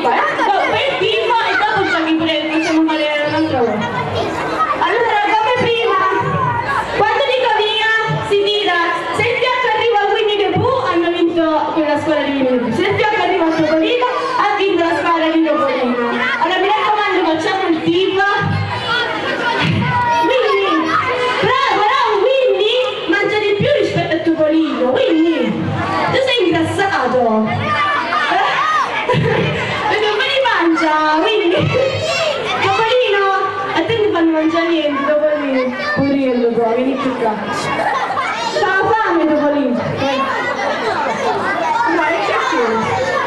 Pippa. Eh? No, per e dopo facciamo, pure, possiamo fare un'altra. Allora, come prima, quando dico via, si tira. Se il piatto arriva a Winnie the hanno vinto quella scuola di Winnie fanno mangiare niente, Topolino. Puriello qua, vieni più qua. C'ha fame, Topolino. Vai, che